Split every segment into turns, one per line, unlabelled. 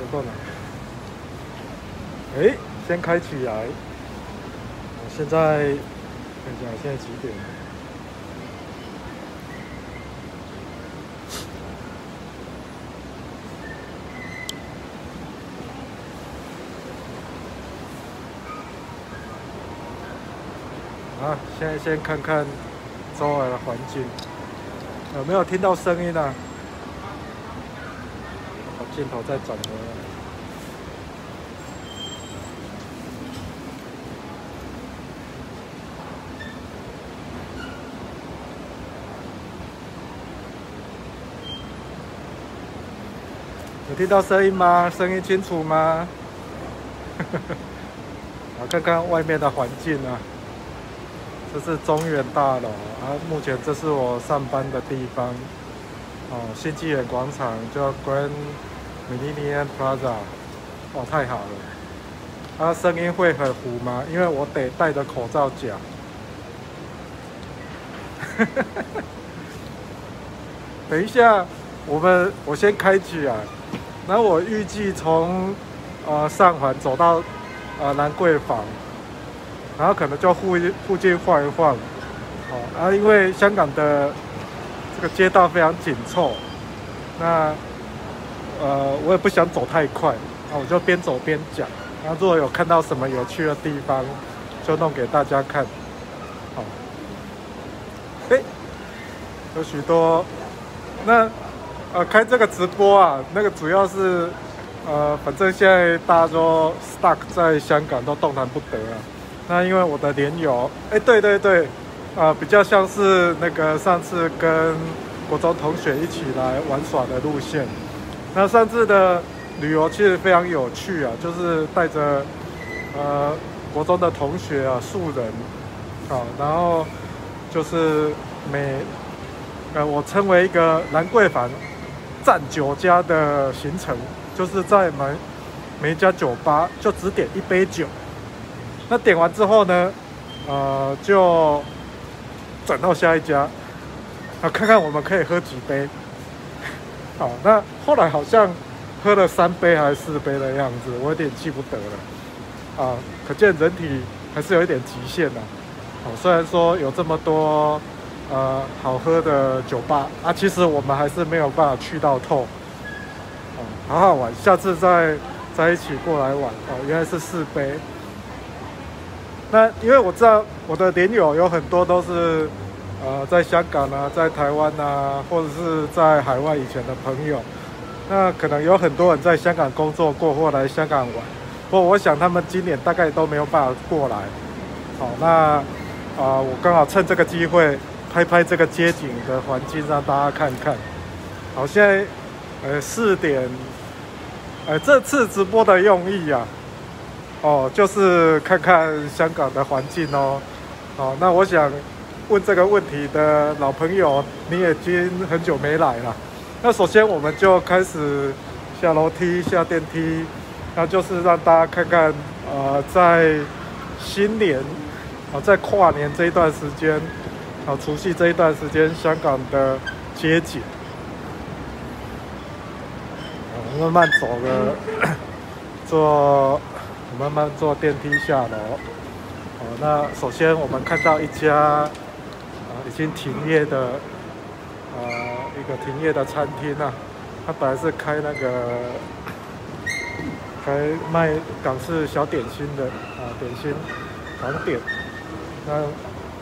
有够难。哎，先开起来。我现在看一下，现在几点？啊，现在先看看周围的环境，有没有听到声音啊？镜头再转回来。有听到声音吗？声音清楚吗？好，看看外面的环境啊。这是中原大楼啊，目前这是我上班的地方。哦，新纪元广场叫 Grand Millennium Plaza。哦，太好了。啊，声音会很糊吗？因为我得戴着口罩讲。等一下，我们我先开起来。那我预计从呃上环走到呃兰桂坊。然后可能就附附近晃一晃，哦，啊，因为香港的这个街道非常紧凑，那呃，我也不想走太快，那我就边走边讲。然后如果有看到什么有趣的地方，就弄给大家看。好，哎，有许多，那呃，开这个直播啊，那个主要是呃，反正现在大家都 stuck 在香港，都动弹不得啊。那因为我的连友，哎，对对对，啊，比较像是那个上次跟国中同学一起来玩耍的路线。那上次的旅游其实非常有趣啊，就是带着呃国中的同学啊，素人，啊，然后就是每呃我称为一个兰桂坊站酒家的行程，就是在每每一家酒吧就只点一杯酒。那点完之后呢，呃，就转到下一家，啊，看看我们可以喝几杯。好，那后来好像喝了三杯还是四杯的样子，我有点记不得了。啊，可见人体还是有一点极限的。哦，虽然说有这么多呃好喝的酒吧啊，其实我们还是没有办法去到透。哦，好好玩，下次再再一起过来玩。哦，原来是四杯。那因为我知道我的连友有很多都是，呃，在香港啊，在台湾啊，或者是在海外以前的朋友，那可能有很多人在香港工作过或来香港玩，不过我想他们今年大概都没有办法过来。好，那啊，我刚好趁这个机会拍拍这个街景的环境，让大家看看。好，现在呃四点，呃这次直播的用意啊。哦，就是看看香港的环境哦。好，那我想问这个问题的老朋友，你已经很久没来了。那首先我们就开始下楼梯、下电梯，那就是让大家看看，呃，在新年啊，在跨年这一段时间，啊，除夕这一段时间，香港的街景。慢慢走了，坐。慢慢坐电梯下楼。好，那首先我们看到一家已经停业的啊一个停业的餐厅啊，它本来是开那个 开卖港式小点心的啊点心港点。那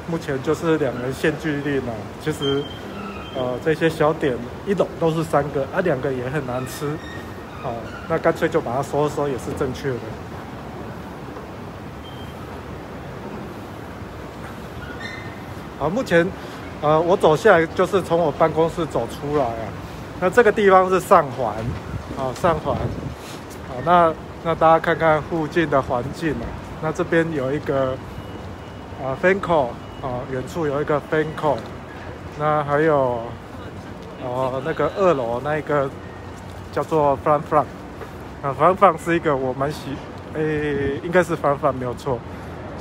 目前就是两人限聚令啊，其实呃这些小点一笼都是三个啊，两个也很难吃。啊，那干脆就把它收收也是正确的。啊，目前，呃，我走下来就是从我办公室走出来啊。那这个地方是上环，啊，上环，好，那那大家看看附近的环境啊。那这边有一个啊 f a n c o 啊，远处有一个 f a n c o 那还有哦，那个二楼那一个叫做 Fran Fran，啊，Fran Fran 是一个我蛮喜，诶，应该是 Fran Fran 没有错，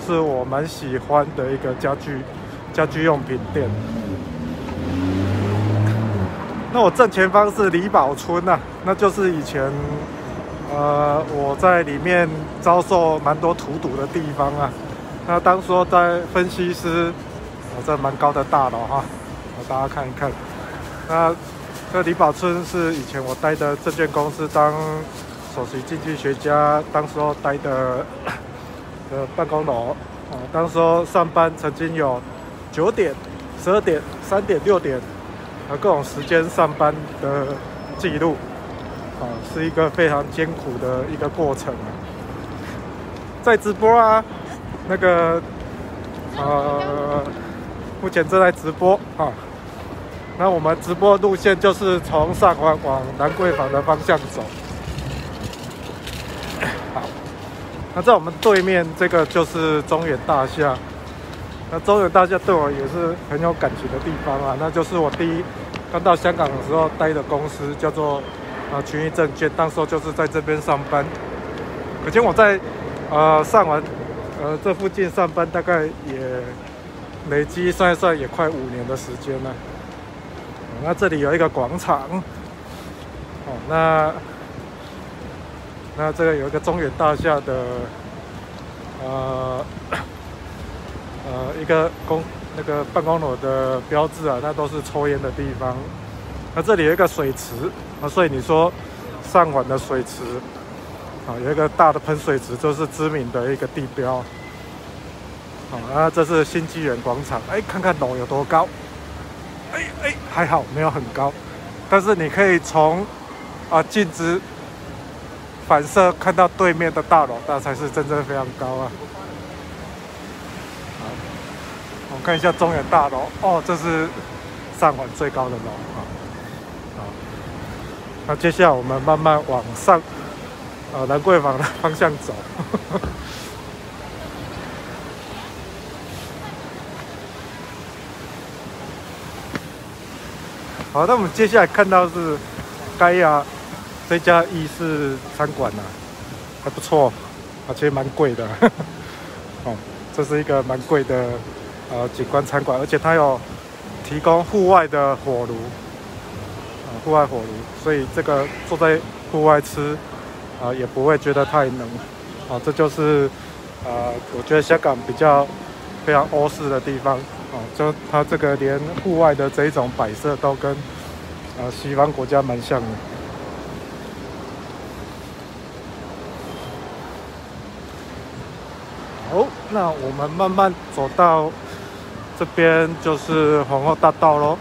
是我蛮喜欢的一个家具。家居用品店。那我正前方是李宝村呐，那就是以前呃，我在里面遭受蛮多荼毒的地方啊。那当时候在分析师，我这蛮高的大楼哈，我大家看一看。那这李宝春是以前我待的证券公司当首席经济学家，当时候待的的办公楼啊，当时候上班曾经有九点、十二点、三点、六点啊各种时间上班的记录啊，是一个非常艰苦的一个过程。在直播啊。那个，呃，目前正在直播啊。那我们直播路线就是从上环往兰桂坊的方向走。好，那在我们对面这个就是中原大厦。那中原大厦对我也是很有感情的地方啊。那就是我第一刚到香港的时候待的公司，叫做啊群益证券，当时候就是在这边上班。可见我在呃上完。呃，这附近上班大概也累积算一算也快五年的时间了。那这里有一个广场，哦，那那这个有一个中原大厦的，呃一个公那个办公楼的标志啊，那都是抽烟的地方。那这里有一个水池啊，所以你说上环的水池。啊，有一个大的喷水池，就是知名的一个地标。好，那这是新纪元广场。哎，看看楼有多高？哎哎，还好没有很高，但是你可以从啊镜子反射看到对面的大楼，那才是真正非常高啊。看一下中原大楼。哦，这是上环最高的楼啊。好，那接下来我们慢慢往上。啊，兰桂坊的方向走。好，那我们接下来看到是盖亚这家意式餐馆呐，还不错，而且蛮贵的。哦，这是一个蛮贵的呃景观餐馆，而且它有提供户外的火炉，啊，户外火炉，所以这个坐在户外吃。啊，也不会觉得太冷，啊，这就是啊，我觉得香港比较非常欧式的地方，啊，就它这个连户外的这一种摆设都跟啊西方国家蛮像的。好，那我们慢慢走到这边就是皇后大道喽，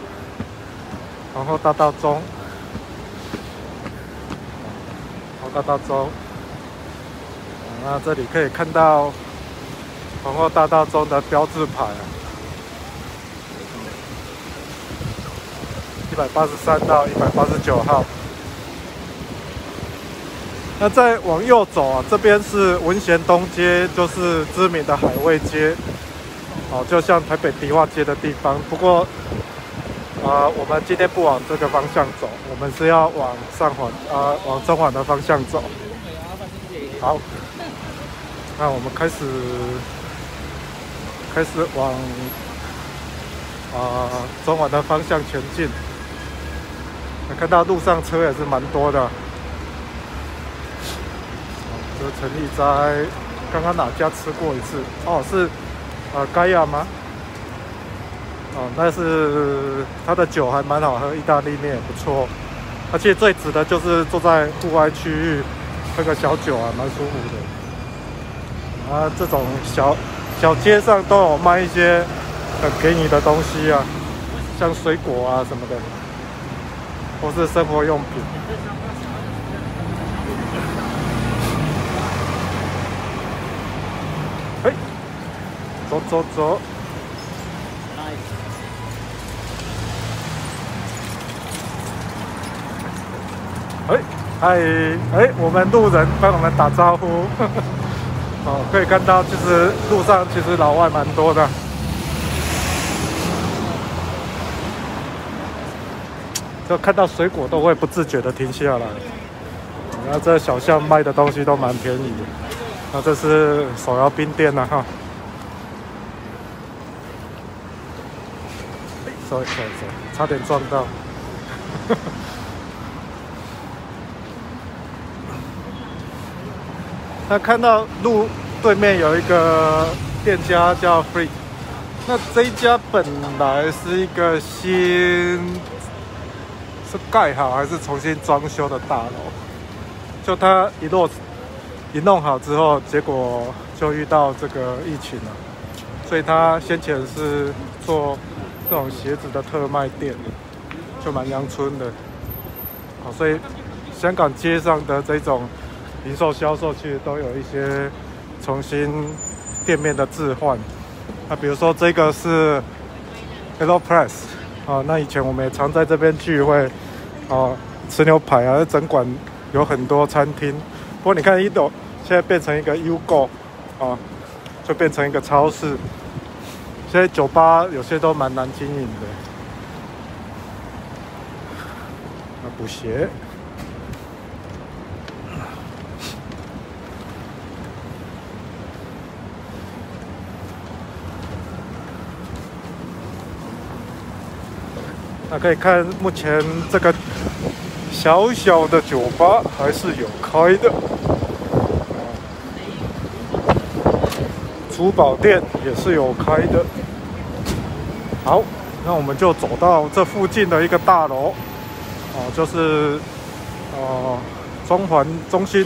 皇后大道中。皇后大道中，那这里可以看到皇后大道中的标志牌，一百八十三到一百八十九号。那再往右走啊，这边是文贤东街，就是知名的海味街，哦，就像台北迪化街的地方。不过，啊，我们今天不往这个方向走。我们是要往上环啊，往中环的方向走。好，那我们开始开始往啊中环的方向前进。看到路上车也是蛮多的。这陈立在刚刚哪家吃过一次？哦，是啊，盖亚吗？哦，那是它的酒还蛮好喝，意大利面也不错。而且最值得就是坐在户外区域喝个小酒啊，蛮舒服的。啊，这种小小街上都有卖一些很便宜的东西啊，像水果啊什么的，或是生活用品。走走走。哎，嗨，哎，我们路人帮我们打招呼。哦，可以看到，其实路上其实老外蛮多的。就看到水果都会不自觉的停下来。然后这小巷卖的东西都蛮便宜的。那这是手摇冰店呐，哈。哎，sorry sorry sorry，差点撞到。那看到路对面有一个店家叫 Free，那这家本来是一个新是盖好还是重新装修的大楼，就它一落一弄好之后，结果就遇到这个疫情了，所以他先前是做这种鞋子的特卖店，就蛮阳春的，好，所以香港街上的这种。零售销售其实都有一些重新店面的置换。那比如说这个是 Hello Press 啊，那以前我们也常在这边聚会啊，吃牛排啊，整馆有很多餐厅。不过你看一朵现在变成一个 U Go 啊，就变成一个超市。现在酒吧有些都蛮难经营的。那补鞋。那可以看，目前这个小小的酒吧还是有开的，珠宝店也是有开的。好，那我们就走到这附近的一个大楼，哦，就是呃中环中心，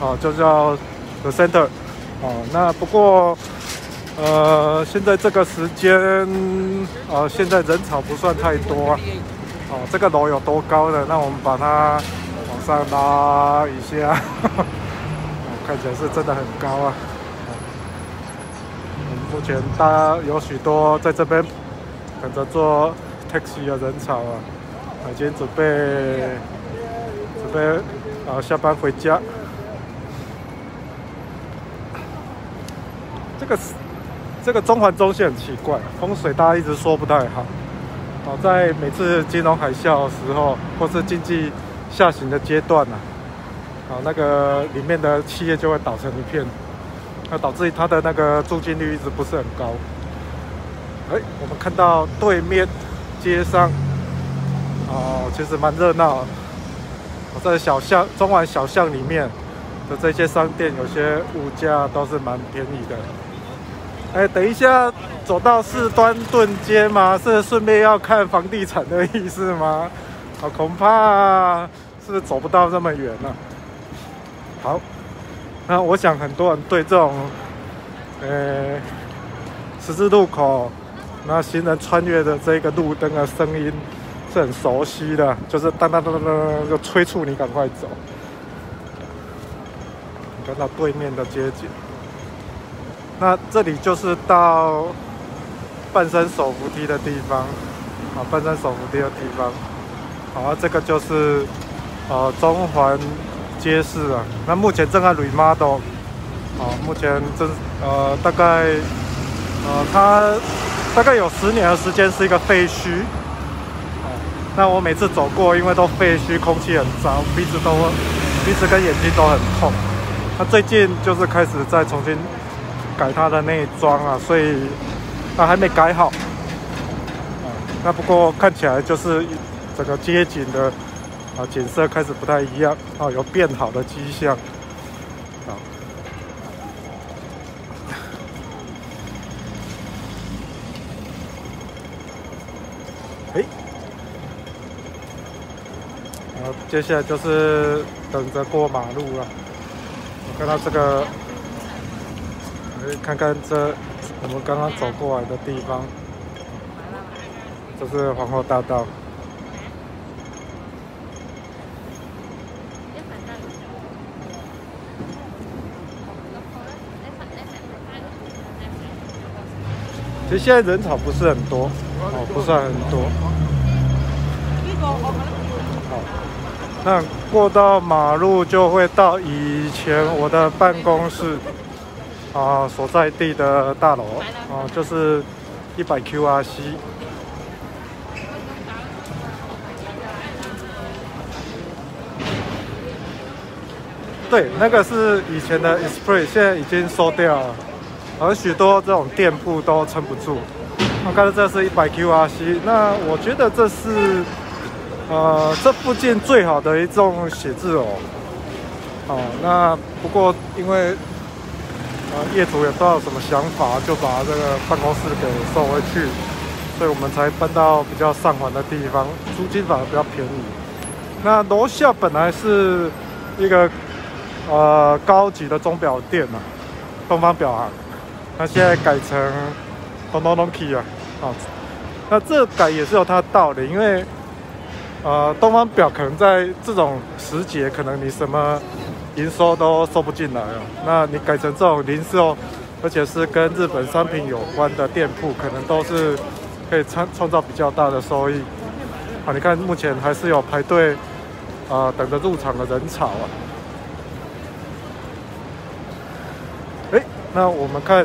啊，就叫 The Center，哦，那不过。呃，现在这个时间，呃，现在人潮不算太多啊。哦，这个楼有多高呢？那我们把它往上拉一下，看起来是真的很高啊。目前大家有许多在这边等着坐 taxi 的人潮啊，已经准备准备啊下班回家。这个。这个中环中线很奇怪，风水大家一直说不太好。哦，在每次金融海啸的时候，或是经济下行的阶段呢，啊，那个里面的企业就会倒成一片，那导致它的那个租金率一直不是很高。哎，我们看到对面街上，哦，其实蛮热闹。我在小巷中环小巷里面的这些商店，有些物价都是蛮便宜的。哎，等一下，走到四端顿街吗？是顺便要看房地产的意思吗？好，恐怕是走不到这么远了。好，那我想很多人对这种，呃，十字路口，那行人穿越的这个路灯的声音是很熟悉的，就是当当当当当，就催促你赶快走。你看到对面的街景。那这里就是到半山手扶梯的地方，啊，半山手扶梯的地方，好，这个就是呃中环街市啊。那目前正在 remodel，啊，目前正呃大概呃它大概有十年的时间是一个废墟，啊，那我每次走过，因为都废墟，空气很脏，鼻子都鼻子跟眼睛都很痛。那最近就是开始在重新。改它的内装啊，所以它还没改好。啊那不过看起来就是整个街景的啊景色开始不太一样啊，有变好的迹象。啊，哎，然后接下来就是等着过马路了。我看到这个。看看这我们刚刚走过来的地方，这是皇后大道。其实现在人潮不是很多，哦，不算很多。那过到马路就会到以前我的办公室。啊，所在地的大楼啊，就是一百 QRC。对，那个是以前的 Esprit，现在已经收掉了，而许多这种店铺都撑不住。我看到这是一百 QRC，那我觉得这是呃这附近最好的一种写字楼。哦，那不过因为呃业主也不知道有什么想法，就把这个办公室给收回去，所以我们才搬到比较上环的地方，租金反而比较便宜。那楼下本来是一个呃高级的钟表店啊，东方表行，那现在改成东东东 key 啊，啊，那这改也是有它的道理，因为呃东方表可能在这种时节，可能你什么营收都收不进来啊，那你改成这种零售，而且是跟日本商品有关的店铺，可能都是可以创创造比较大的收益。啊，你看目前还是有排队啊等着入场的人潮啊。哎，那我们看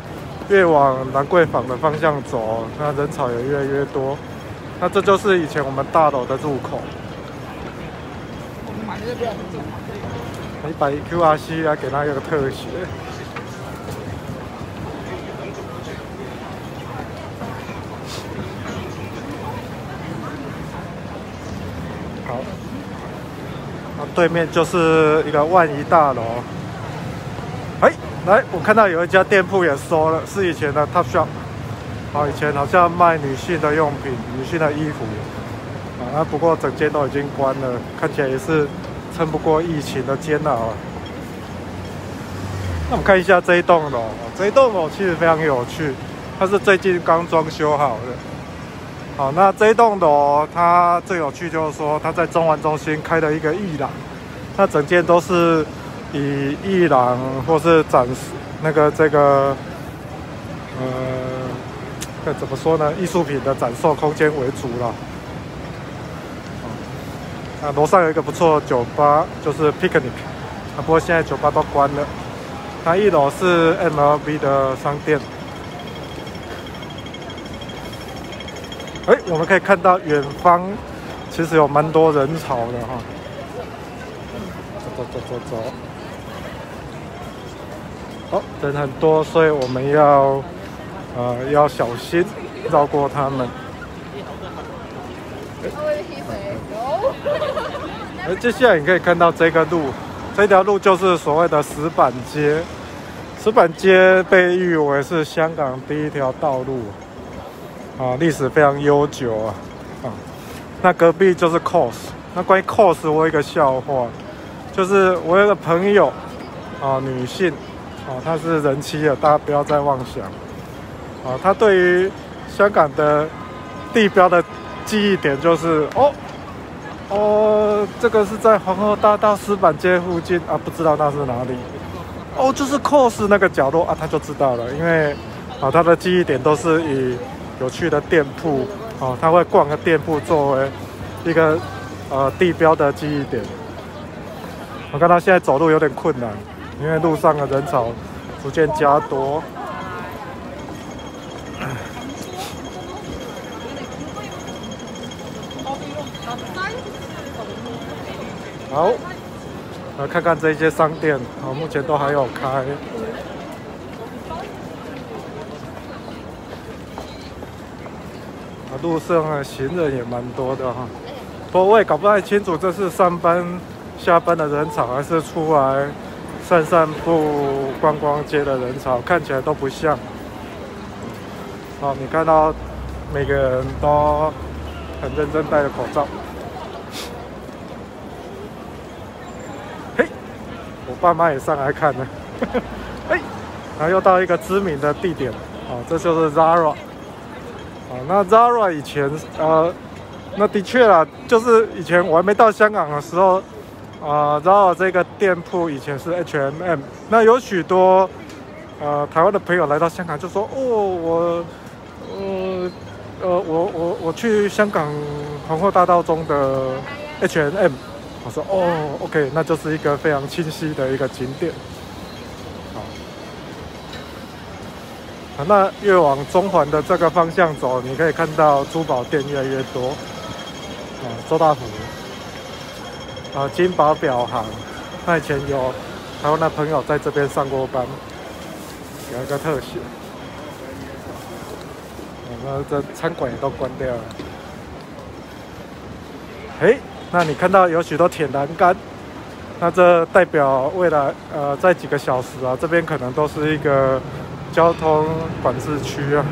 越往兰桂坊的方向走，那人潮也越来越多。那这就是以前我们大楼的入口。你把 QRC 来给它一个特写。好，那对面就是一个万怡大楼。哎，来，我看到有一家店铺也收了，是以前的 Top Shop。好，以前好像卖女性的用品、女性的衣服。啊，不过整间都已经关了，看起来也是撑不过疫情的煎熬啊。那我们看一下这一栋楼，这一栋楼其实非常有趣，它是最近刚装修好的。好，那这一栋楼它最有趣就是说，它在中环中心开了一个艺廊，那整间都是以艺廊或是展示那个这个呃，该怎么说呢？艺术品的展售空间为主了。啊，楼上有一个不错的酒吧，就是 Picnic，啊，不过现在酒吧都关了。那一楼是 MLB 的商店。哎，我们可以看到远方其实有蛮多人潮的哈。走走走走走。哦，人很多，所以我们要呃要小心绕过他们。而接下来你可以看到这个路，这条路就是所谓的石板街。石板街被誉为是香港第一条道路，啊，历史非常悠久啊，啊，那隔壁就是 cos。那关于 cos，我有一个笑话，就是我有个朋友，啊，女性，啊，她是人妻了，大家不要再妄想，啊，他对于香港的地标的记忆点就是哦。哦，这个是在皇后大道石板街附近啊，不知道那是哪里。哦，就是 cos 那个角落啊，他就知道了，因为啊，他的记忆点都是以有趣的店铺啊，他会逛个店铺作为一个呃地标的记忆点。我看他现在走路有点困难，因为路上的人潮逐渐加多。好，来看看这些商店，啊，目前都还有开。啊，路上啊，行人也蛮多的哈。不过我也搞不太清楚，这是上班、下班的人潮，还是出来散散步、逛逛街的人潮？看起来都不像。好，你看到每个人都很认真戴着口罩。爸妈也上来看了，哎，然后又到一个知名的地点，啊，这就是 Zara，啊，那 Zara 以前，呃，那的确啊，就是以前我还没到香港的时候，啊，Zara 这个店铺以前是 H&M，那有许多，呃，台湾的朋友来到香港就说，哦，我，呃，呃，我我我去香港皇后大道中的 H&M。M。我说哦，OK，那就是一个非常清晰的一个景点。好，那越往中环的这个方向走，你可以看到珠宝店越来越多。啊，周大福，啊，金宝表行，那以前有台湾的朋友在这边上过班，有一个特写。那这餐馆也都关掉了。哎。那你看到有许多铁栏杆，那这代表未来呃，在几个小时啊，这边可能都是一个交通管制区啊。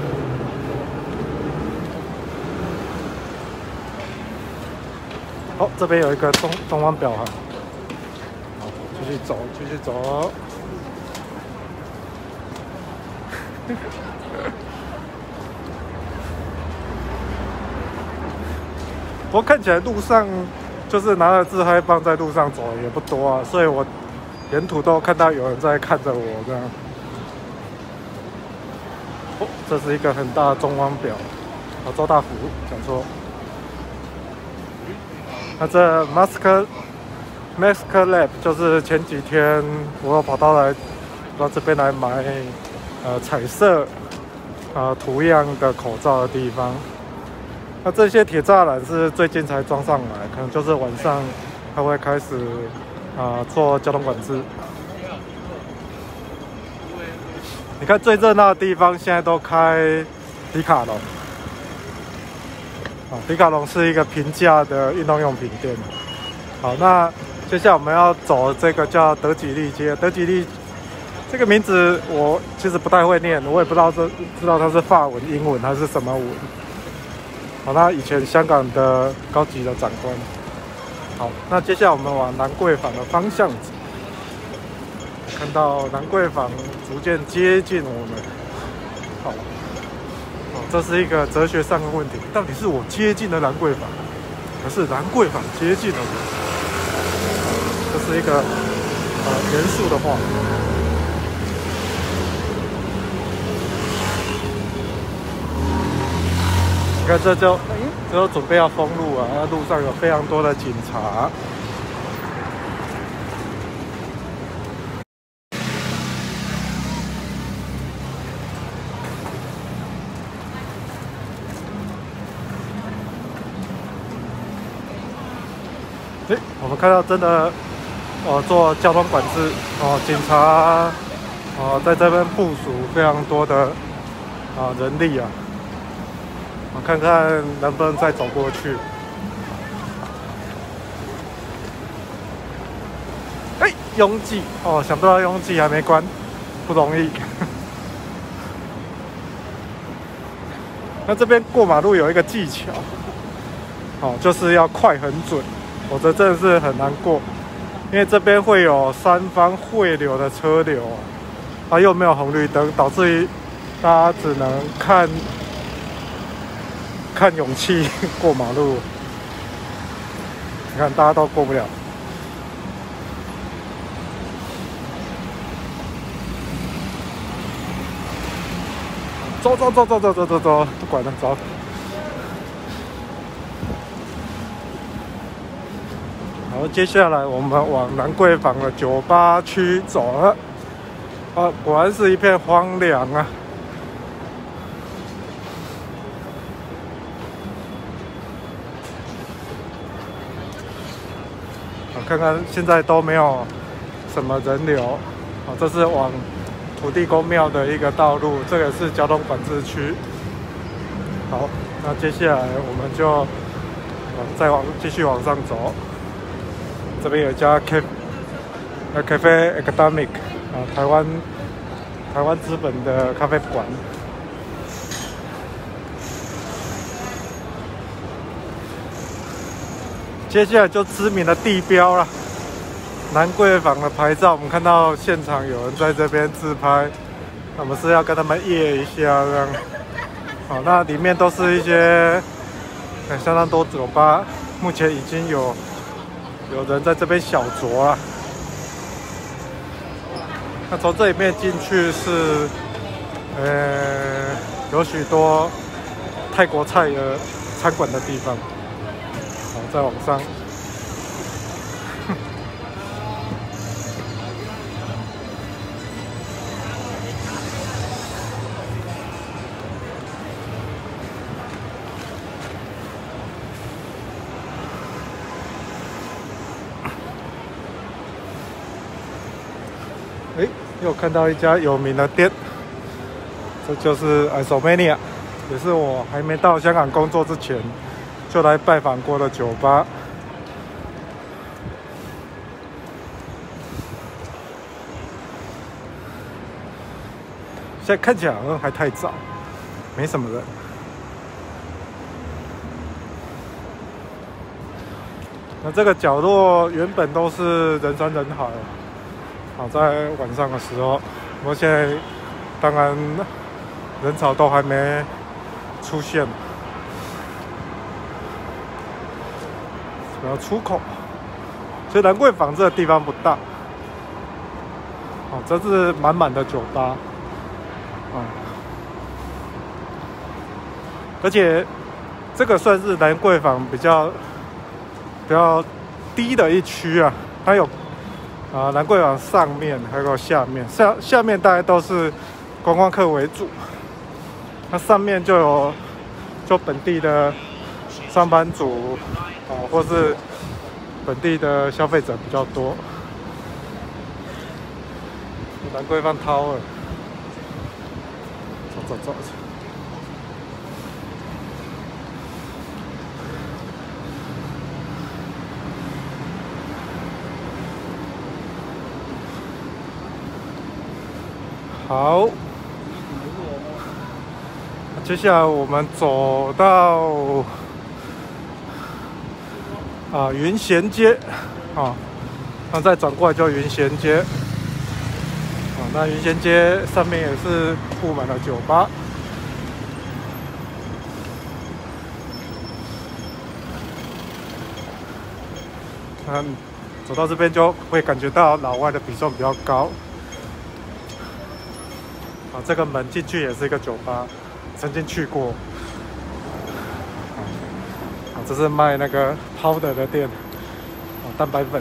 好，这边有一个东东方表哈。好，继续走，继续走。不过看起来路上就是拿着自嗨棒在路上走也不多啊，所以我沿途都看到有人在看着我这样。哦，这是一个很大的中央表，啊，周大福讲错。那这 Mask Mask Lab 就是前几天我跑到来到这边来买呃彩色啊图样的口罩的地方。那这些铁栅栏是最近才装上来，可能就是晚上它会开始啊做交通管制。你看最热闹的地方现在都开迪卡侬，啊，迪卡侬是一个平价的运动用品店。好，那接下来我们要走这个叫德吉利街，德吉利这个名字我其实不太会念，我也不知道这知道它是法文、英文还是什么文。好，那以前香港的高级的长官。好，那接下来我们往兰桂坊的方向走，看到兰桂坊逐渐接近我们。好，这是一个哲学上的问题，到底是我接近了兰桂坊，还是兰桂坊接近了我？这是一个呃严肃的话。看，这就这就准备要封路啊！那路上有非常多的警察。哎，我们看到真的哦，做交通管制哦，警察哦，在这边部署非常多的啊人力啊。我看看能不能再走过去。哎，拥挤哦，想不到拥挤还没关，不容易。那这边过马路有一个技巧，哦，就是要快很准，否则真的是很难过。因为这边会有三方汇流的车流，啊，又没有红绿灯，导致于大家只能看。看勇气 过马路，你看大家都过不了。走走走走走走走走，不管了，走。好，接下来我们往兰桂坊的酒吧区走了。啊，果然是一片荒凉啊。看看现在都没有什么人流，啊，这是往土地公庙的一个道路，这个是交通管制区。好，那接下来我们就再往继续往上走，这边有一家 Cafe Cafe Academic 啊，台湾台湾资本的咖啡馆。接下来就知名的地标了，兰桂坊的牌照。我们看到现场有人在这边自拍，我们是要跟他们约一下这样。好，那里面都是一些相当多酒吧，目前已经有有人在这边小酌了。那从这里面进去是，呃，有许多泰国菜的餐馆的地方。再往上，哎，又看到一家有名的店，这就是 Isomania，也是我还没到香港工作之前。就来拜访过的酒吧。现在看起来好像还太早没什么人。那这个角落原本都是人山人海好在晚上的时候我现在当然人潮都还没出现。然后出口，所以兰桂坊这个地方不大，哦，这是满满的酒吧，啊，而且这个算是兰桂坊比较比较低的一区啊，它有啊兰桂坊上面还有下面，下下面大概都是观光客为主，它上面就有就本地的上班族。哦，或是本地的消费者比较多。兰桂坊 Tower，走走走。好，接下来我们走到。啊，云贤街，啊，那再转过来叫云贤街，啊，那云贤街上面也是布满了酒吧。嗯，走到这边就会感觉到老外的比重比较高。啊，这个门进去也是一个酒吧，曾经去过。这是卖那个 powder 的店，哦，蛋白粉。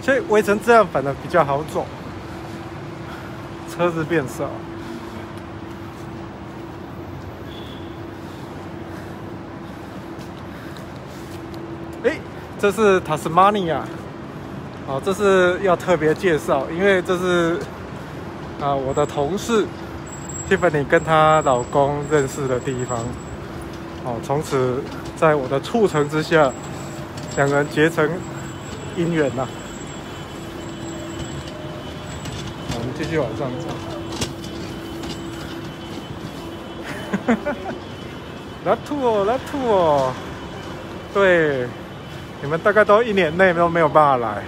所以围成这样反而比较好走，车子变少。哎这是塔斯马尼亚，好，这是要特别介绍，因为这是啊我的同事 Tiffany 跟她老公认识的地方，哦，从此在我的促成之下，两人结成姻缘呐。我们继续往上走，哈哈，拉兔哦，拉兔哦，对。你们大概都一年内都没有办法来。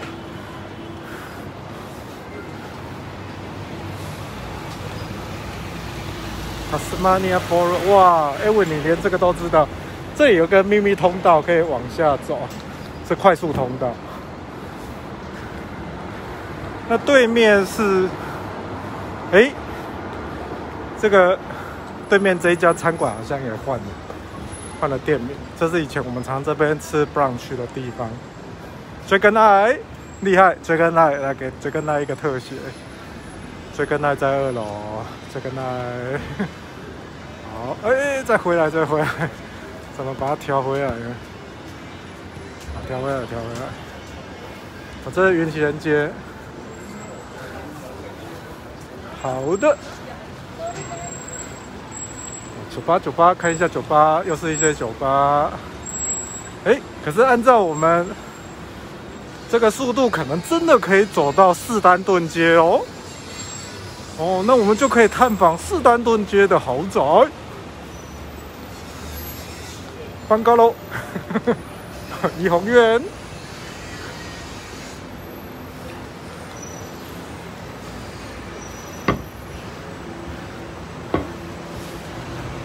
塔斯马尼亚波罗，哇！艾文，你连这个都知道？这里有个秘密通道可以往下走，是快速通道。那对面是，哎，这个对面这一家餐馆好像也换了。换了店名，这是以前我们常这边吃 brunch 的地方。追根爱厉害，追根爱来给追根爱一个特写。追根爱在二楼，追根爱。好，哎，再回来，再回来，怎么把它调回来呢？调回来，调回来。我这是云奇人街。好的。酒吧，酒吧，看一下酒吧，又是一些酒吧。哎，可是按照我们这个速度，可能真的可以走到士丹顿街哦。哦，那我们就可以探访士丹顿街的豪宅。翻高楼，怡红院。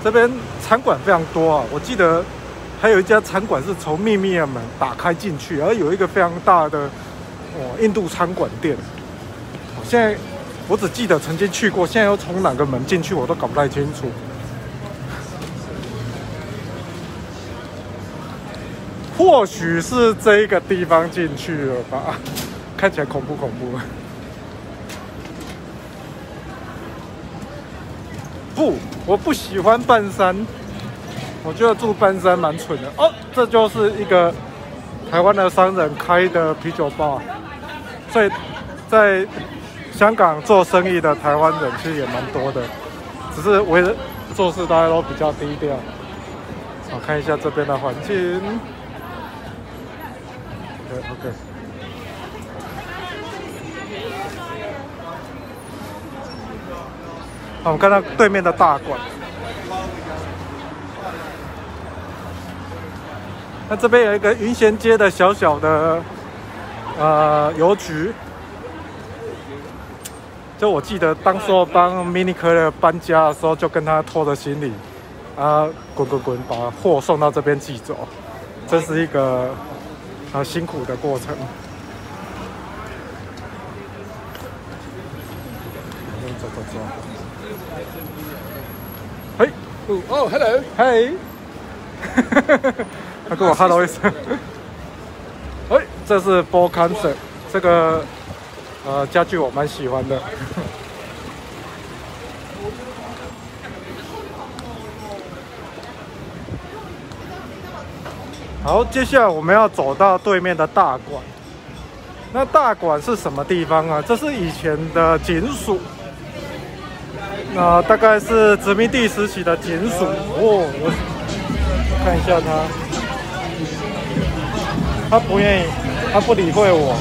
这边餐馆非常多啊，我记得还有一家餐馆是从秘密的门打开进去，而有一个非常大的哦印度餐馆店。现在我只记得曾经去过，现在要从哪个门进去我都搞不太清楚。或许是这个地方进去了吧，看起来恐怖恐怖。不，我不喜欢半山，我觉得住半山蛮蠢的。哦，这就是一个台湾的商人开的啤酒吧，所以在香港做生意的台湾人其实也蛮多的，只是为做事大家都比较低调。我，看一下这边的环境。OK OK。我们看到对面的大馆。那这边有一个云贤街的小小的呃邮局。就我记得当初帮 Mini 可乐搬家的时候，就跟他拖着行李，啊，滚滚滚，把货送到这边寄走，这是一个很辛苦的过程。走走走。嘿，
哦，Hello，
嘿，他跟我 Hello 一声。哎，这是 Ball Concert，这个。呃，家具我蛮喜欢的。好，接下来我们要走到对面的大馆。那大馆是什么地方啊？这是以前的警署，那大概是殖民地时期的警署。哦，我看一下他，他不愿意，他不理会我。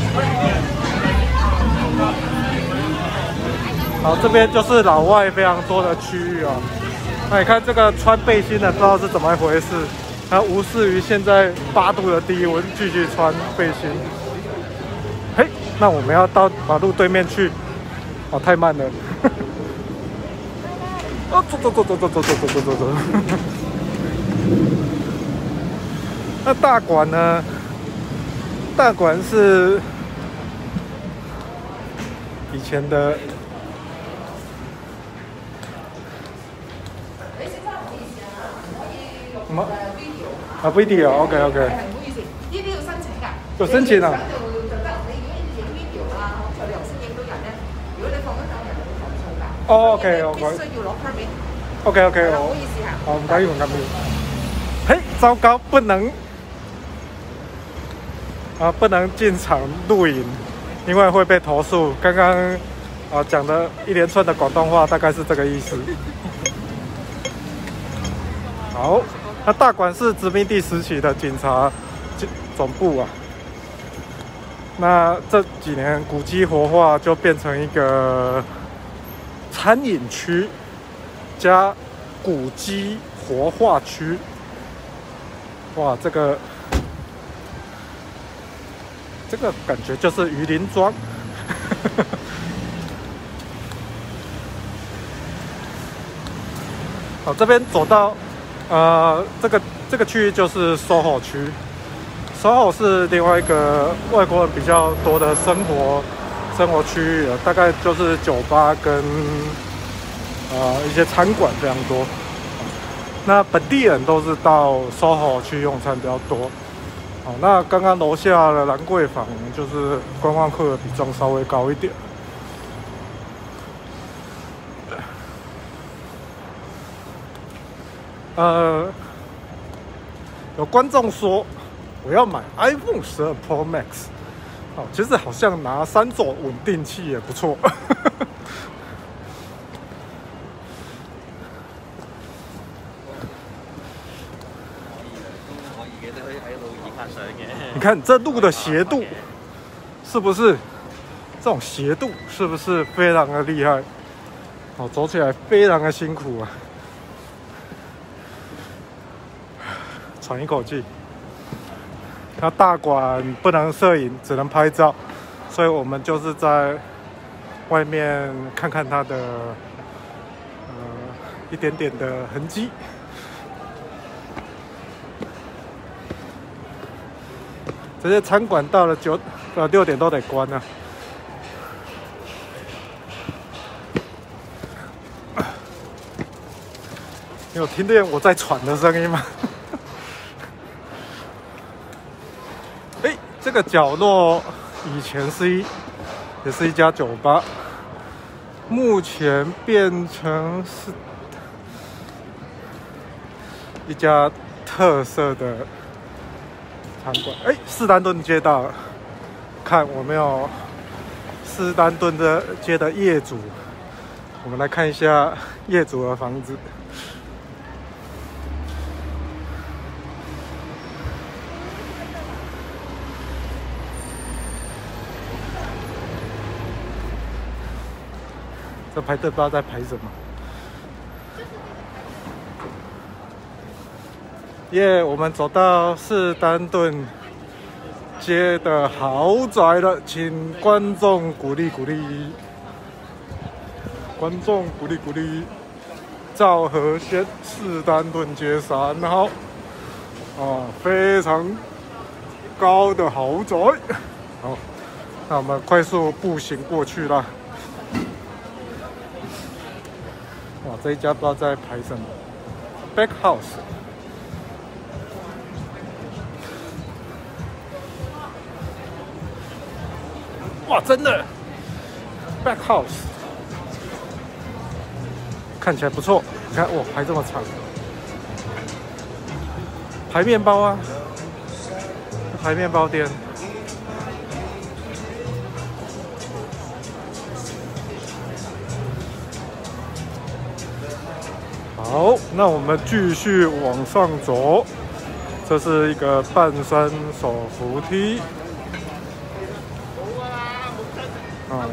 好，这边就是老外非常多的区域啊。那你看这个穿背心的，不知道是怎么一回事，他无视于现在八度的低温，继续穿背心。嘿，那我们要到马路对面去。哦，太慢了。哦，走走走走走走走走走走走。那大馆呢？大馆是。以前的什么？啊，video，OK OK。唔好意思，呢啲要申請㗎。要申請啊？哦，OK OK。必須要攞 permit。OK OK。唔好意思嚇。我，唔緊要唔緊要。嘿，糟糕，不能啊，不能进场录影。因为会被投诉。刚刚啊讲的一连串的广东话，大概是这个意思。好，那大馆是殖民地时期的警察总部啊。那这几年古迹活化，就变成一个餐饮区加古迹活化区。哇，这个。这个感觉就是鱼鳞庄。好，这边走到呃这个这个区域就是 SOHO 区，SOHO 是另外一个外国人比较多的生活生活区域了，大概就是酒吧跟呃一些餐馆非常多。那本地人都是到 SOHO 去用餐比较多。好，那刚刚楼下的兰桂坊就是观光客的比重稍微高一点。呃，有观众说我要买 iPhone 十二 Pro Max，哦，其实好像拿三座稳定器也不错。你看这路的斜度，是不是？这种斜度是不是非常的厉害？哦，走起来非常的辛苦啊！喘一口气。大馆不能摄影，只能拍照，所以我们就是在外面看看它的呃一点点的痕迹。这些餐馆到了九呃六点都得关啊。有听见我在喘的声音吗？哎，这个角落以前是一也是一家酒吧，目前变成是一家特色的。餐馆哎，斯丹顿街道，看我们有斯丹顿的街的业主，我们来看一下业主的房子。这排队不知道在排什么。耶，我们走到士丹顿街的豪宅了，请观众鼓励鼓励，观众鼓励鼓励。赵和县士丹顿街三号，啊，非常高的豪宅。好，那我们快速步行过去了。哇，这一家不知道在排什么，Back House。哇，真的，Back House。看起来不错，你看哇，排这么长，排面包啊，排面包店。那我们继续往上走，这是一个半山手扶梯。啊。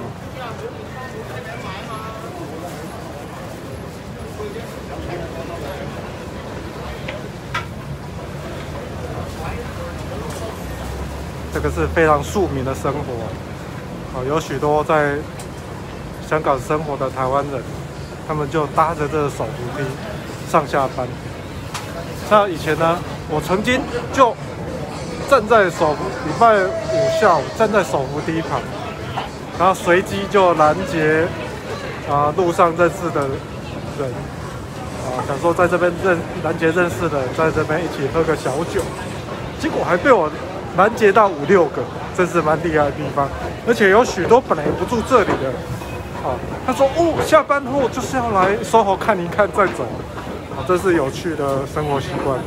这个是非常庶民的生活，哦，有许多在香港生活的台湾人，他们就搭着这个手扶梯上下班。像以前呢，我曾经就站在手礼拜五下午站在手扶梯旁，然后随机就拦截啊路上认识的人，啊想说在这边认拦截认识的人，在这边一起喝个小酒，结果还被我。拦截到五六个，真是蛮厉害的地方，而且有许多本来不住这里的，啊，他说哦，下班后就是要来 SOHO 看一看再走，这是有趣的生活习惯。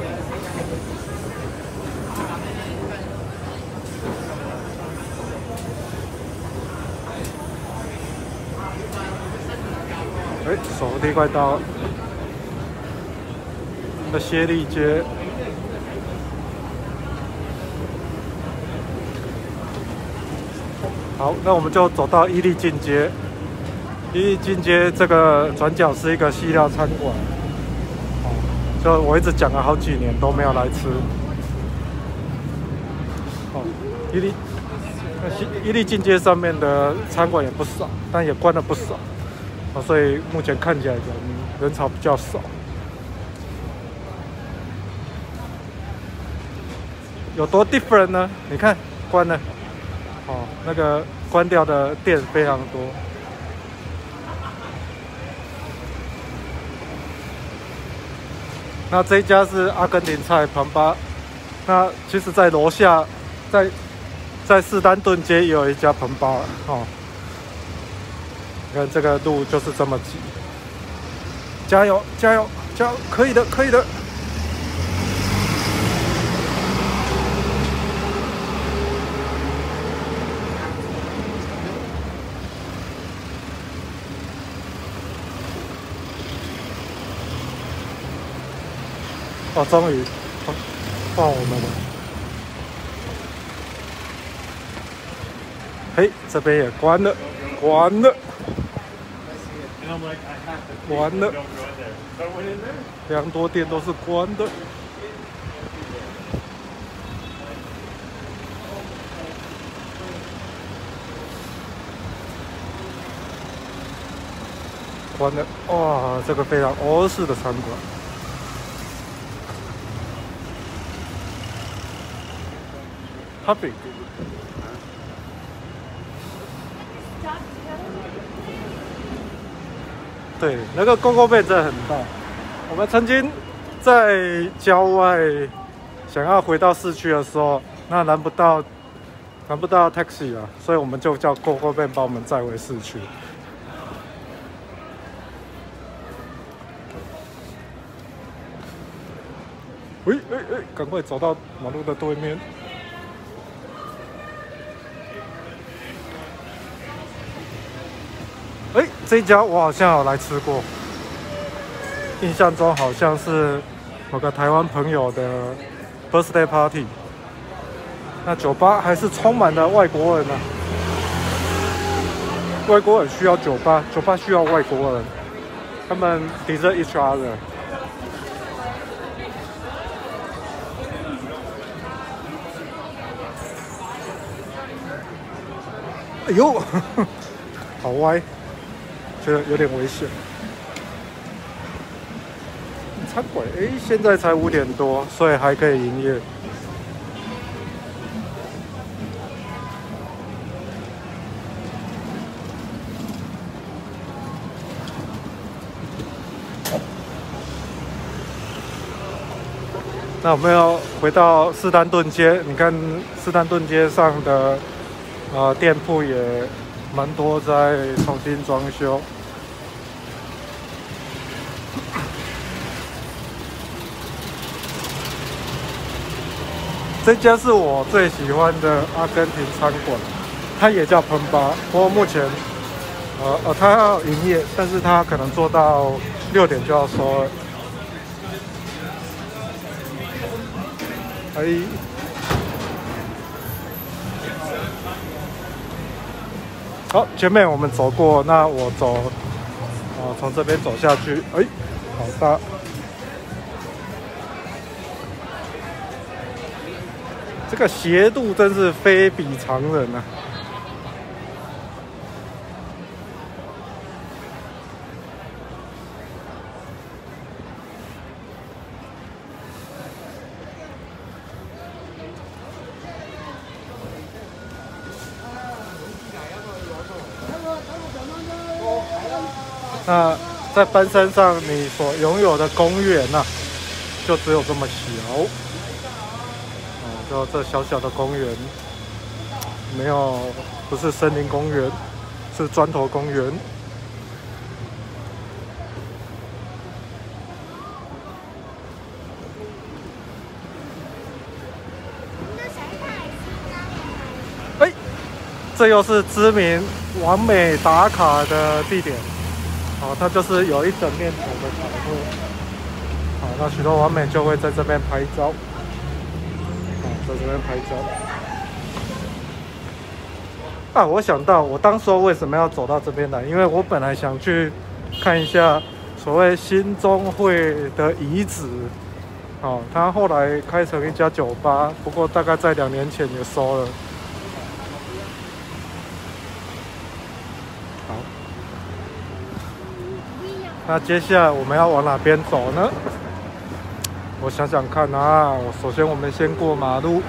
哎，手提快到，那谢利街。好，那我们就走到伊利进街。伊利进街这个转角是一个西料餐馆，我一直讲了好几年都没有来吃。哦，伊利，伊利进街上面的餐馆也不少，但也关了不少，啊，所以目前看起来人人潮比较少。有多 different 呢？你看，关了。哦，那个关掉的店非常多。那这一家是阿根廷菜蓬巴。那其实，在楼下，在在士丹顿街也有一家蓬巴。哦，你看这个路就是这么挤。加油，加油，加油，可以的，可以的。哦，终于换我们了。嘿，这边也关了，关了，关了，两多店都是关的。关了，哇，这个非常欧式的餐馆。Happy。对，那个公共变真的很大。我们曾经在郊外想要回到市区的时候，那拦不到，拦不到 taxi 啊，所以我们就叫公共变把我们载回市区。喂，哎哎，赶快走到马路的对面。哎，这家我好像有来吃过，印象中好像是某个台湾朋友的 birthday party，那酒吧还是充满了外国人呢。外国人需要酒吧，酒吧需要外国人，他们 deserve each other。哎呦，好歪，觉得有点危险。餐馆哎，现在才五点多，所以还可以营业。那我们要回到斯丹顿街，你看斯丹顿街上的呃店铺也蛮多，在重新装修。这家是我最喜欢的阿根廷餐馆，它也叫喷巴，不过目前呃呃它要营业，但是它可能做到六点就要收了。哎，好，前面我们走过，那我走，啊，从这边走下去。哎，好大，这个斜度真是非比常人啊！那在翻山上，你所拥有的公园呐，就只有这么小。哦，就这小小的公园，没有，不是森林公园，是砖头公园。哎，这又是知名完美打卡的地点。好，它就是有一整面墙的保护。好，那许多完美就会在这边拍照。在这边拍照。啊，我想到我当时为什么要走到这边来？因为我本来想去看一下所谓新中会的遗址。好，它后来开成一家酒吧，不过大概在两年前也收了。好那接下来我们要往哪边走呢？我想想看啊，我首先我们先过马路，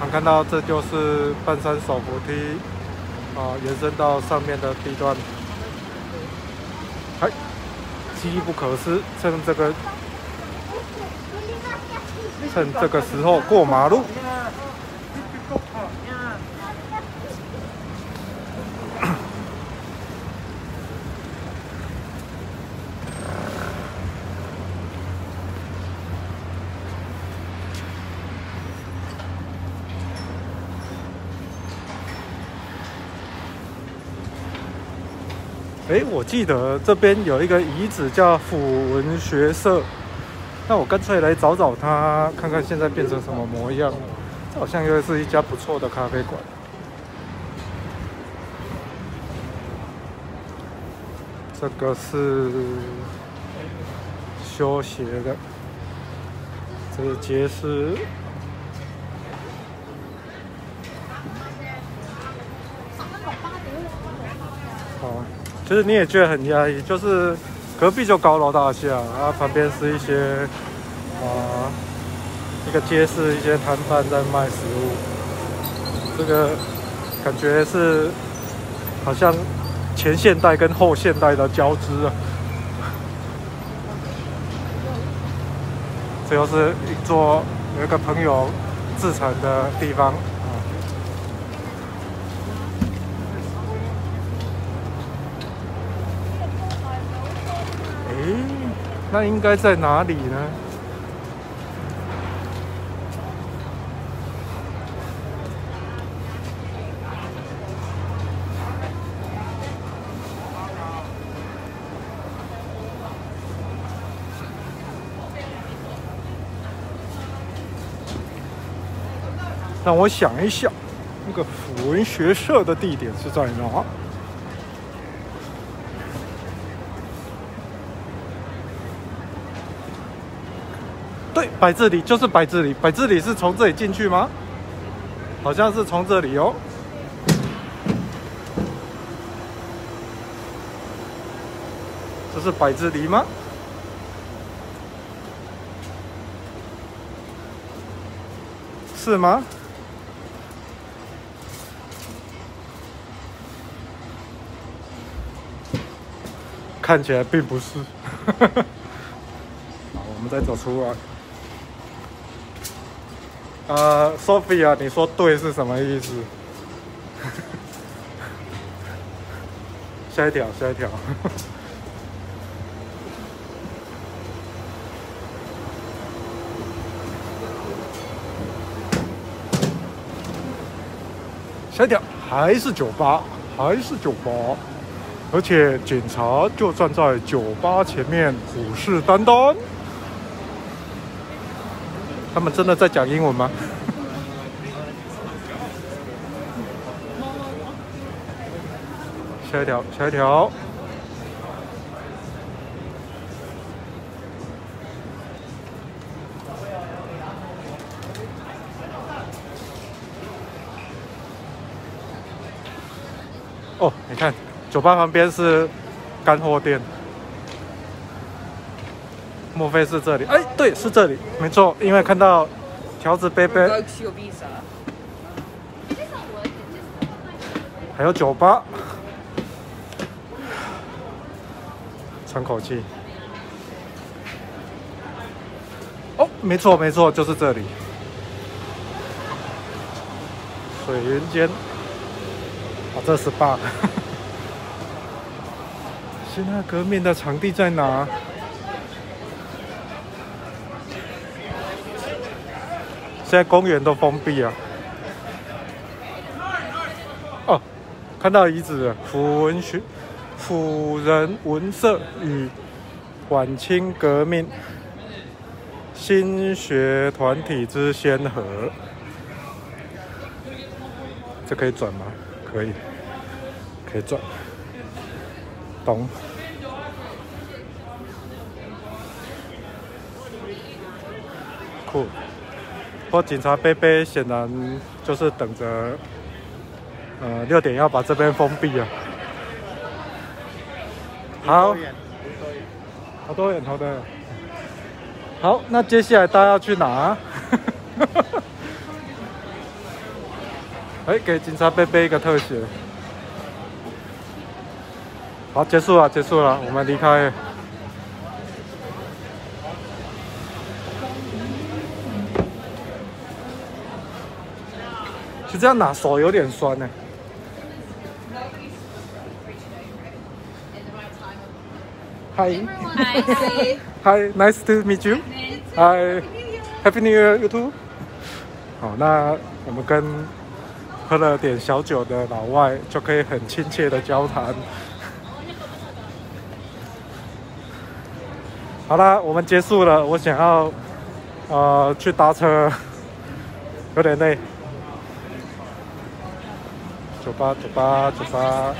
能看到这就是半山手扶梯啊，延伸到上面的地段。哎，机不可失，趁这个趁这个时候过马路。哎，我记得这边有一个遗址叫辅文学社，那我干脆来找找它，看看现在变成什么模样。这好像又是一家不错的咖啡馆。这个是修鞋的，这是街市。其实你也觉得很压抑，就是隔壁就高楼大厦，然后旁边是一些啊一个街市，一些摊贩在卖食物，这个感觉是好像前现代跟后现代的交织啊。这又是一座有一个朋友自产的地方。那应该在哪里呢？让我想一想，那个辅文学社的地点是在哪？对，百智里就是百智里，百智里是从这里进去吗？好像是从这里哦。这是百智里吗？是吗？看起来并不是。好，我们再走出来。呃，Sophia，你说对是什么意思？下一条，下一条。下一条还是酒吧，还是酒吧，而且警察就站在酒吧前面虎视眈眈。他们真的在讲英文吗？下一条，下一条。哦，你看，酒吧旁边是干货店。莫非是这里？哎，对，是这里，没错。因为看到条子杯杯，还有酒吧，喘口气。哦，没错，没错，就是这里。水云间，啊，这是坝。辛亥革命的场地在哪？现在公园都封闭啊！哦，看到遗址了，辅文学、辅仁文社与晚清革命新学团体之先河。这可以转吗？可以，可以转。懂。或警察贝贝显然就是等着，呃，六点要把这边封闭啊。好，好多人，好多人。好，那接下来大家要去哪？哎，给警察贝贝一个特写。好，结束了，结束了，我们离开。这样拿，手有点酸呢。Hi. Hi. Hi. Nice to meet you. Hi. Happy New Year, you too. 好，那我们跟喝了点小酒的老外就可以很亲切的交谈。好啦，我们结束了。我想要呃去搭车，有点累。酒吧，酒吧，酒吧，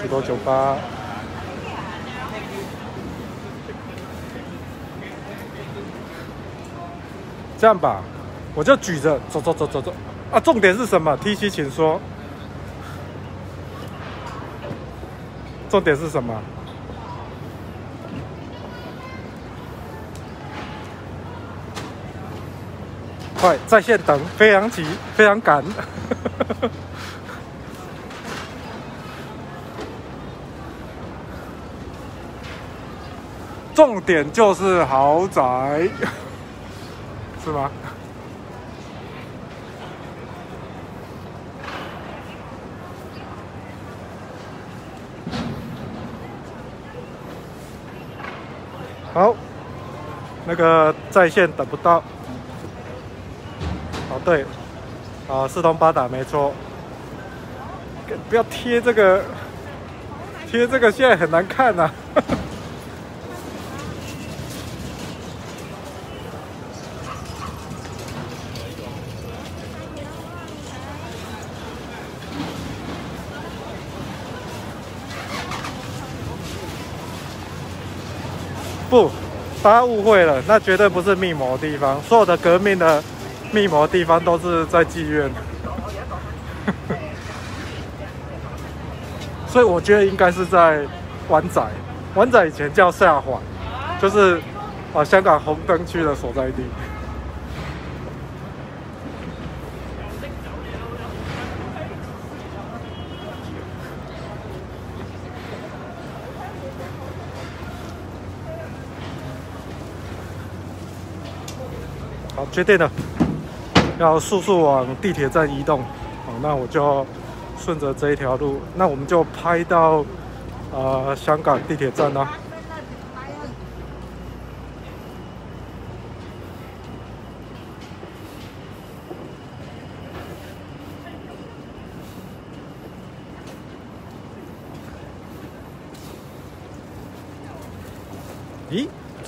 许多酒吧。这样吧，我就举着走走走走走。啊，重点是什么？T C，请说。重点是什么？快，在线等，非常急，非常赶。重点就是豪宅，是吗？好，那个在线等不到。哦，对，啊，四通八达，没错。不要贴这个，贴这个现在很难看呐。不，大家误会了，那绝对不是密谋的地方。所有的革命的密谋的地方都是在妓院。所以我觉得应该是在湾仔，湾仔以前叫下环，就是啊香港红灯区的所在地。好，决定了，要速速往地铁站移动。好，那我就。顺着这一条路，那我们就拍到呃香港地铁站了。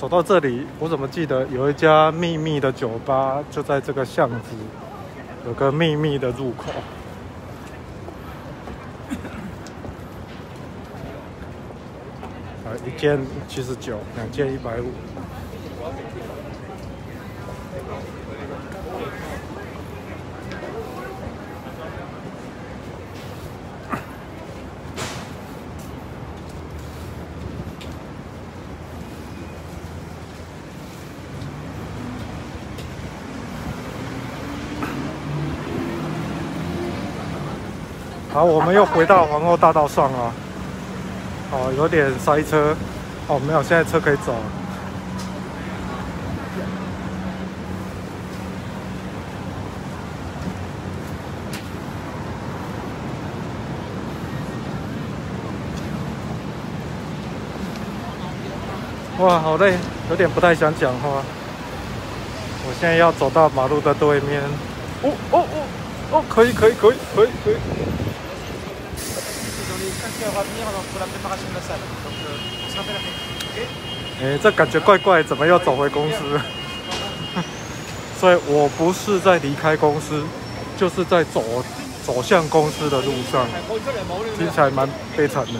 走到这里，我怎么记得有一家秘密的酒吧就在这个巷子，有个秘密的入口。一件七十九，两件一百五。我们又回到皇后大道上了。哦，有点塞车。哦，没有，现在车可以走。哇，好累，有点不太想讲话。我现在要走到马路的对面。哦哦哦哦，可以可以可以可以可以。哎，这感觉怪怪，怎么又走回公司？所以我不是在离开公司，就是在走走向公司的路上，听起来蛮悲惨的。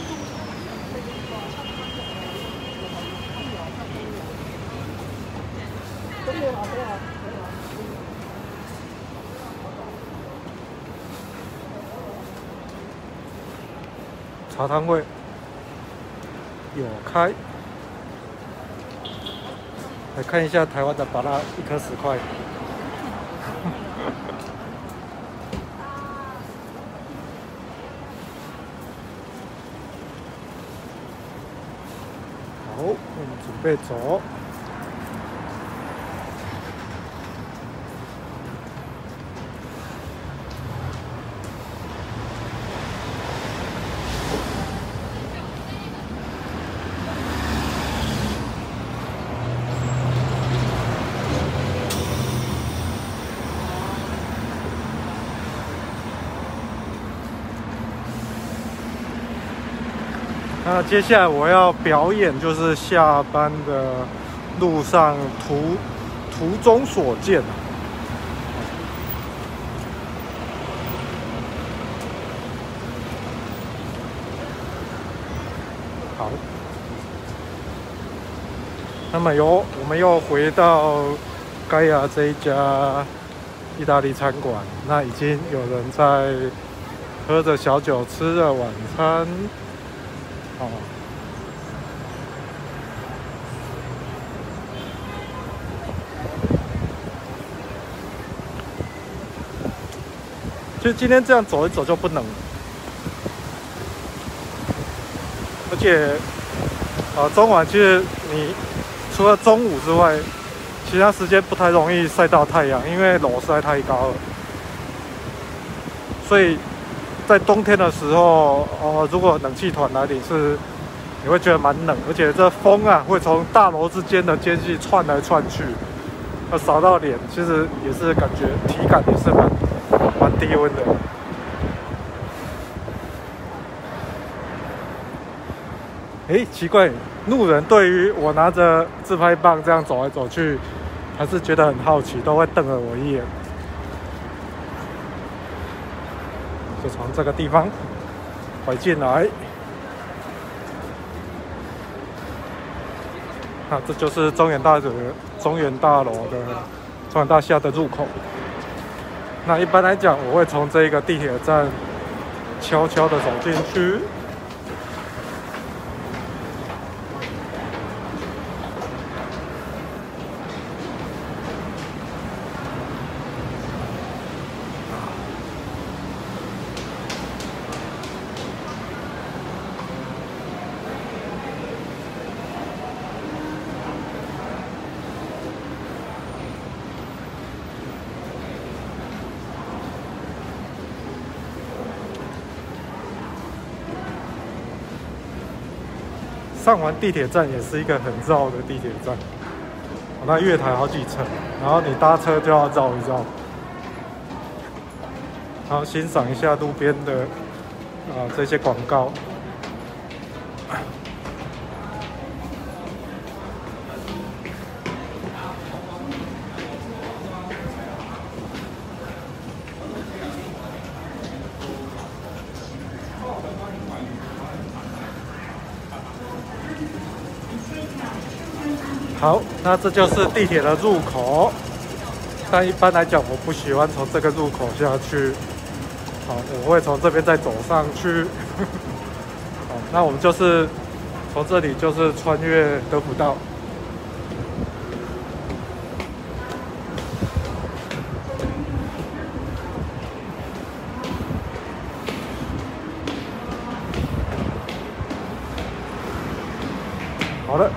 茶汤会有开，来看一下台湾的巴拉，一颗十块。好，我们准备走。接下来我要表演，就是下班的路上途途中所见。好，那么又我们又回到盖亚这一家意大利餐馆，那已经有人在喝着小酒，吃着晚餐。哦，就今天这样走一走就不冷了，而且，啊，中晚其实你除了中午之外，其他时间不太容易晒到太阳，因为楼实在太高了，所以。在冬天的时候，哦，如果冷气团来临，是你会觉得蛮冷，而且这风啊会从大楼之间的间隙窜来窜去，那扫到脸，其实也是感觉体感也是蛮低温的。哎，奇怪，路人对于我拿着自拍棒这样走来走去，还是觉得很好奇，都会瞪了我一眼。就从这个地方拐进来，啊，这就是中原大的中原大楼的中原大厦的入口。那一般来讲，我会从这个地铁站悄悄地走进去。上完地铁站也是一个很绕的地铁站，那月台好几层，然后你搭车就要绕一绕，然后欣赏一下路边的啊这些广告。好，那这就是地铁的入口。但一般来讲，我不喜欢从这个入口下去。好，我会从这边再走上去。好，那我们就是从这里就是穿越德辅道。好了。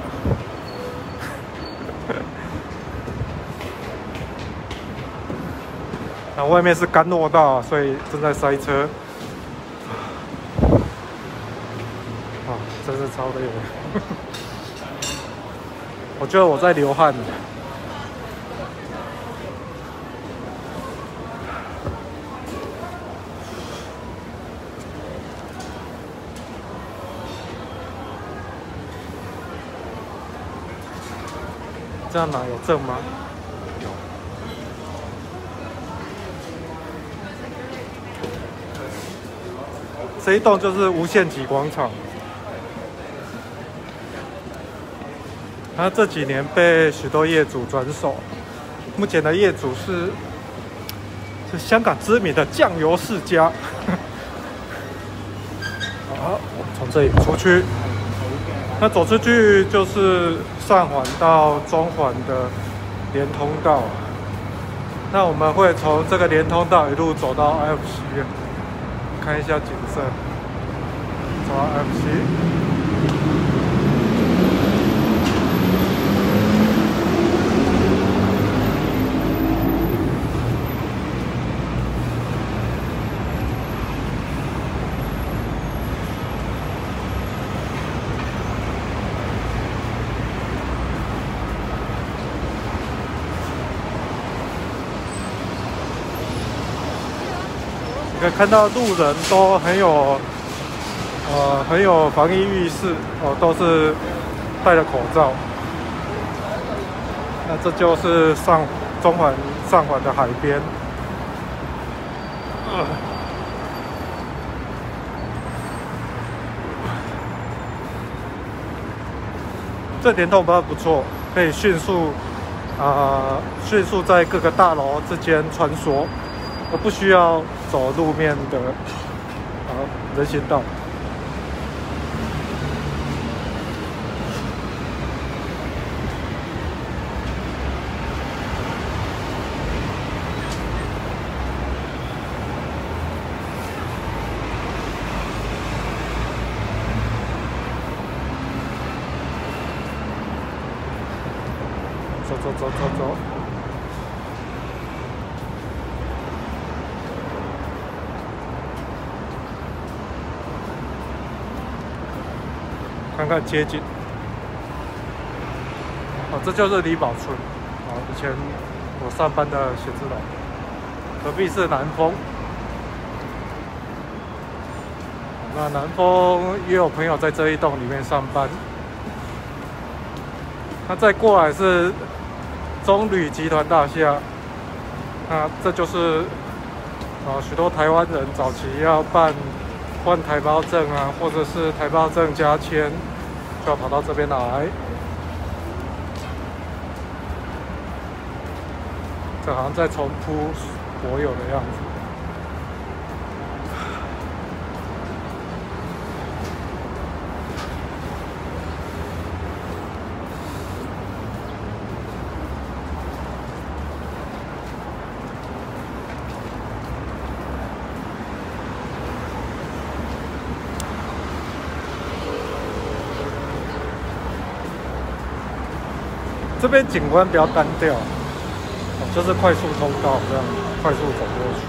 外面是干诺道，所以正在塞车。啊，真是超累的。我觉得我在流汗。这样哪有证吗？这一栋就是无限极广场，它这几年被许多业主转手，目前的业主是是香港知名的酱油世家。好，从这里出去，那走出去就是上环到中环的连通道，那我们会从这个连通道一路走到 F C。看一下景色，走 F C，看到路人都很有，呃，很有防疫意识哦，都是戴着口罩。那这就是上中环上环的海边。这连通道不错，可以迅速啊，迅速在各个大楼之间穿梭。而不需要走路面的啊人行道。走走走走走。看街景，哦，这就是李宝村，哦，以前我上班的写字楼，隔壁是南丰，那南丰也有朋友在这一栋里面上班，那再过来是中旅集团大厦，那这就是啊许多台湾人早期要办。换台胞证啊，或者是台胞证加签，要跑到这边来，这好像在重铺所有的样子。边景观比较单调，就是快速通道这样，快速走过去。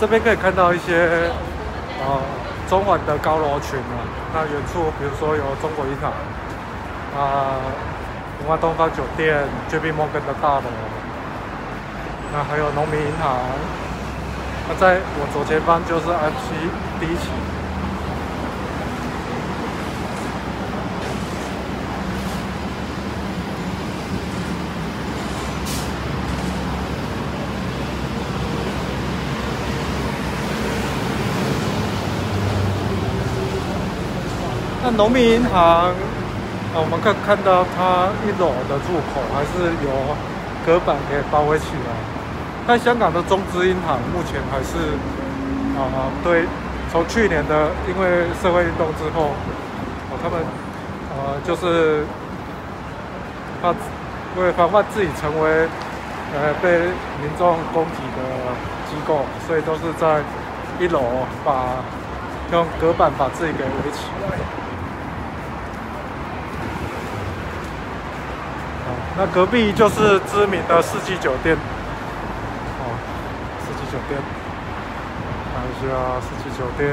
这边可以看到一些，啊。中环的高楼群啊，那远处比如说有中国银行啊，文化东方酒店、JP Morgan 的大楼，那还有农民银行。那在我左前方就是 FCD7。农民银行，我们可以看到它一楼的入口还是有隔板给包围起来。但香港的中资银行目前还是啊，对，从去年的因为社会运动之后，哦，他们啊就是怕为防范自己成为呃被民众攻击的机构，所以都是在一楼把用隔板把自己给围起来。那隔壁就是知名的四季酒店，哦，四季酒店，看一下四季酒店。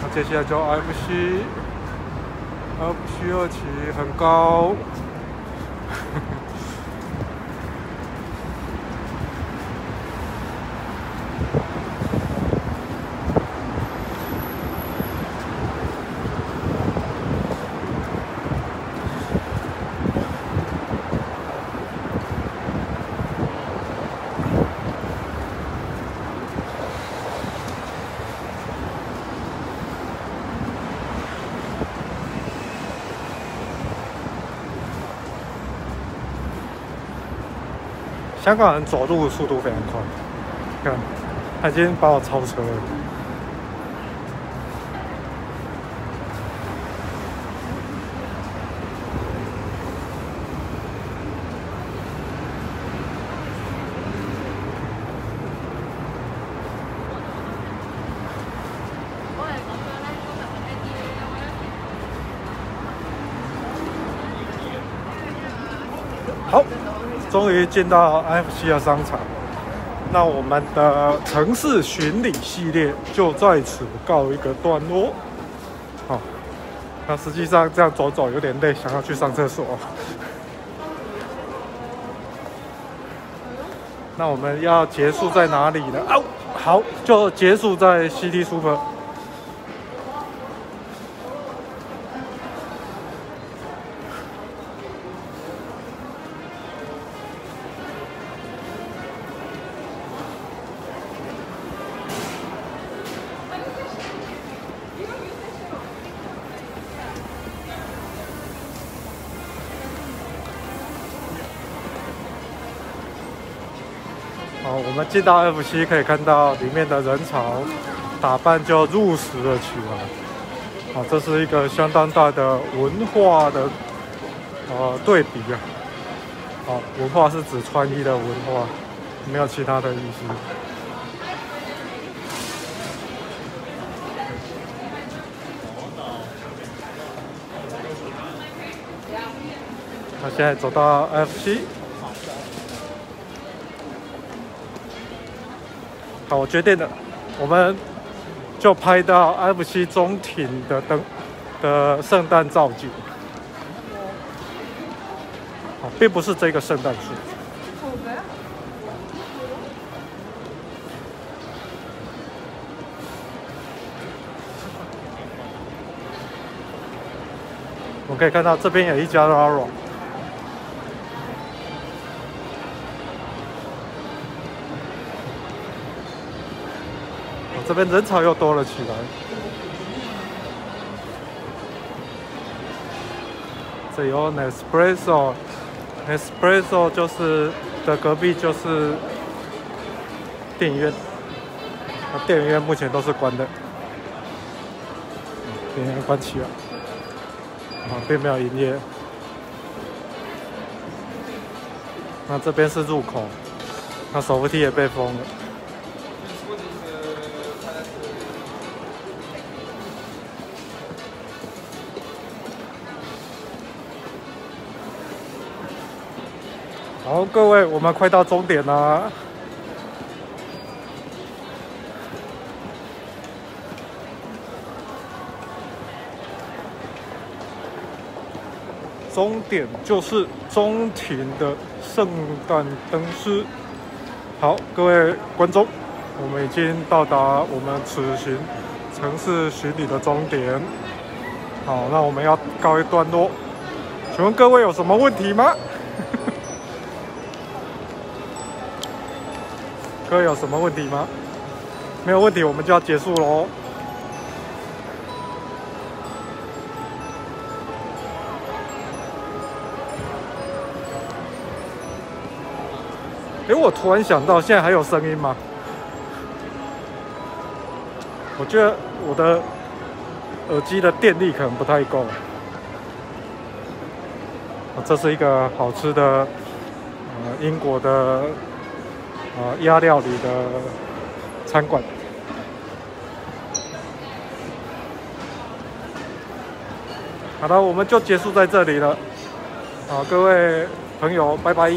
那接下来就 F C，F C 二期很高。香港人走路的速度非常快，看，他今天把我超车了。终于进到 FC 的商场，那我们的城市巡礼系列就在此告一个段落。好，那实际上这样走走有点累，想要去上厕所。那我们要结束在哪里呢？哦，好，就结束在 CT Super。进到 FC 可以看到里面的人潮，打扮就入时了起来。好，这是一个相当大的文化的呃对比啊。好，文化是指穿衣的文化，没有其他的意思。那现在走到 FC。好，我决定了，我们就拍到 FC 中庭的灯的圣诞造景。好，并不是这个圣诞树。我们可以看到这边有一家 Lara，这边人潮又多了起来。这有 Nespresso，Nespresso 就是的隔壁就是电影院，那电影院目前都是关的，电影院关起了。啊，并没有营业。那这边是入口，那手扶梯也被封了。好，各位，我们快到终点了。终点就是中庭的圣诞灯饰。好，各位观众，我们已经到达我们此行城市巡礼的终点。好，那我们要告一段落。请问各位有什么问题吗？各位有什么问题吗？没有问题，我们就要结束喽。哎，我突然想到，现在还有声音吗？我觉得我的耳机的电力可能不太够。这是一个好吃的，呃，英国的，啊，鸭料理的餐馆。好的，我们就结束在这里了。好，各位朋友，拜拜。